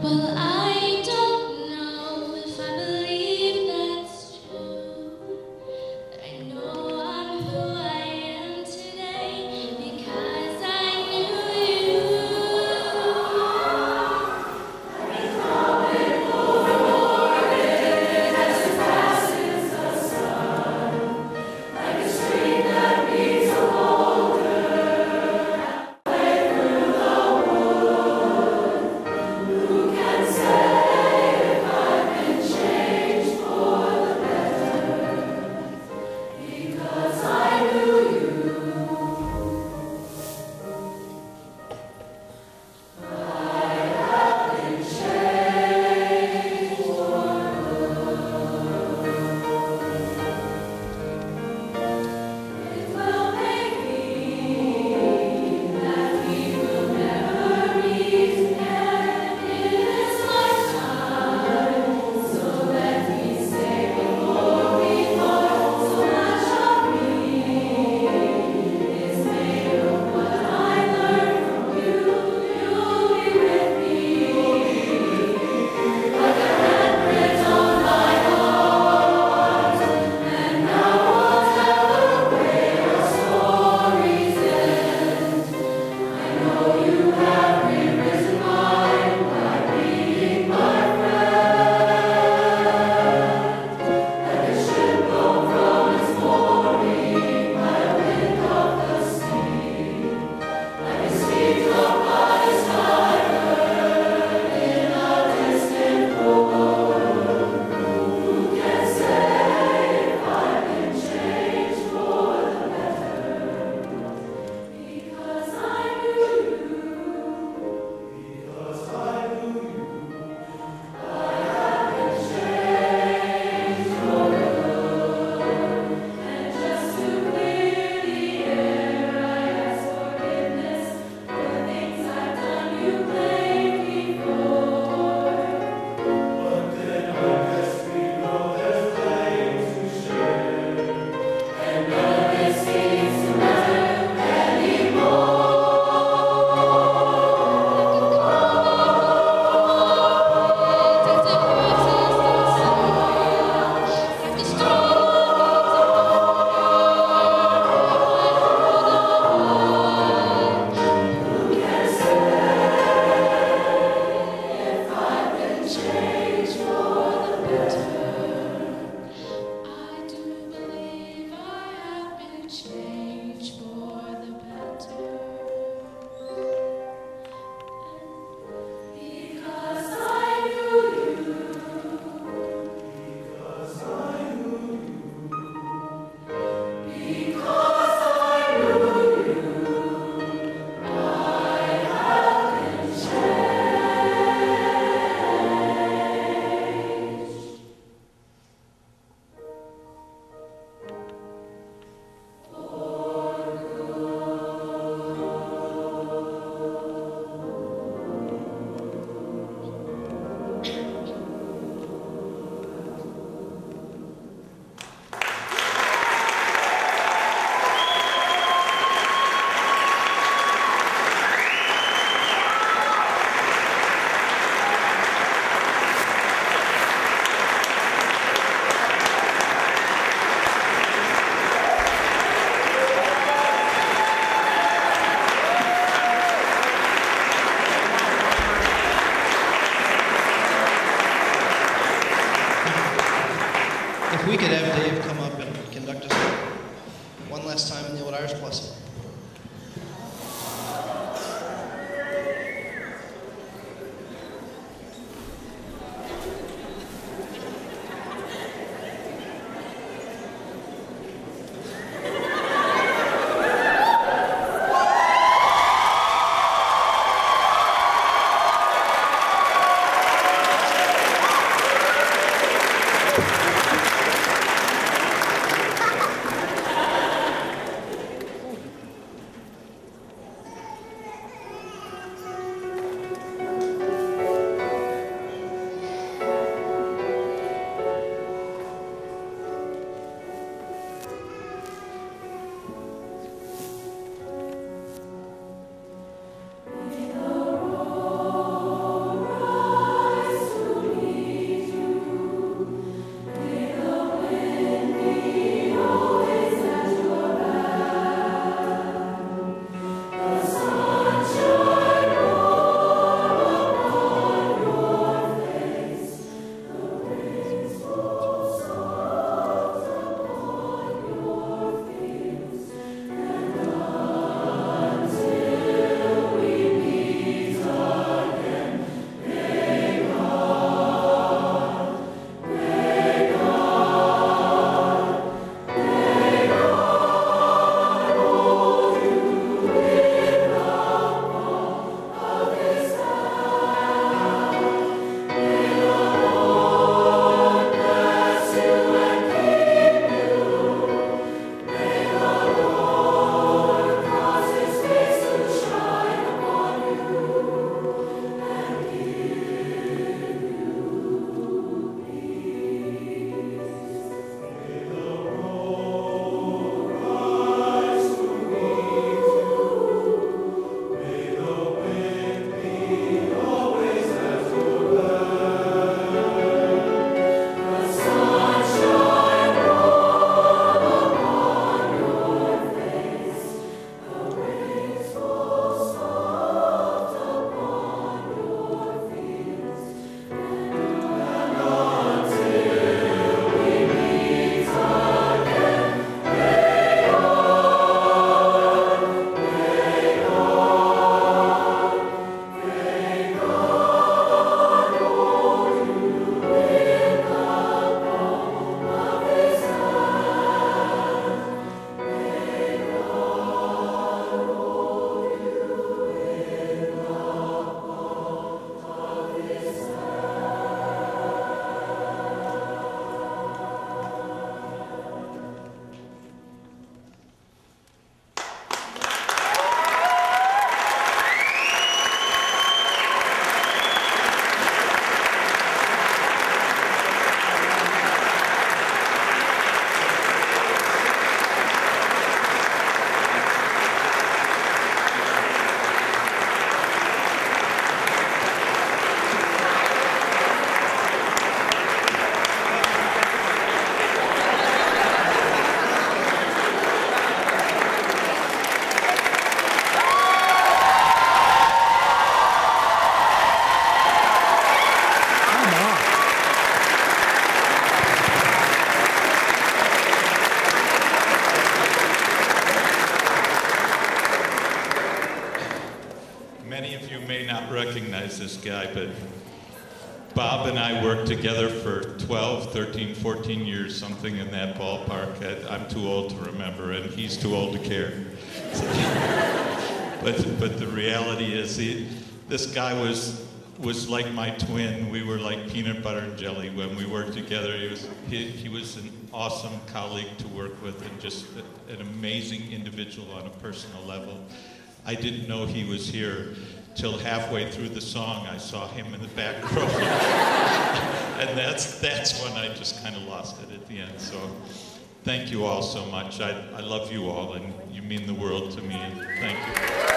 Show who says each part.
Speaker 1: Well, I the
Speaker 2: old Irish blessing.
Speaker 3: Guy, but Bob and I worked together for 12, 13, 14 years, something in that ballpark. I- I'm too old to remember, and he's too old to care. but, but the reality is, he, this guy was, was like my twin. We were like peanut butter and jelly when we worked together. He was, he, he was an awesome colleague to work with and just an amazing individual on a personal level. I didn't know he was here till halfway through the song. I saw him in the back row. and that's, that's when I just kind of lost it at the end. So thank you all so much. I, I love you all, and you mean the world to me. Thank you.